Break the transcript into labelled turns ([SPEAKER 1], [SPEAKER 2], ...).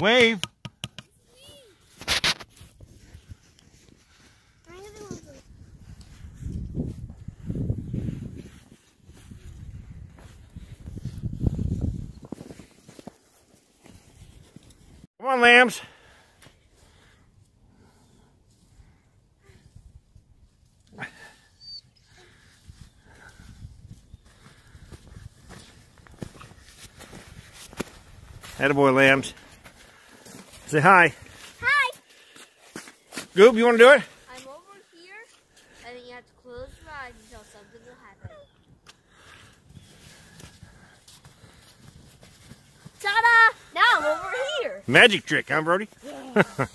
[SPEAKER 1] Wave. Come on, lambs. Attaboy, lambs. Say hi.
[SPEAKER 2] Hi.
[SPEAKER 1] Goob, you want to do it?
[SPEAKER 2] I'm over here, and then you have to close your eyes until something will happen. Ta-da! Now I'm over here.
[SPEAKER 1] Magic trick, huh, Brody?
[SPEAKER 2] Yeah.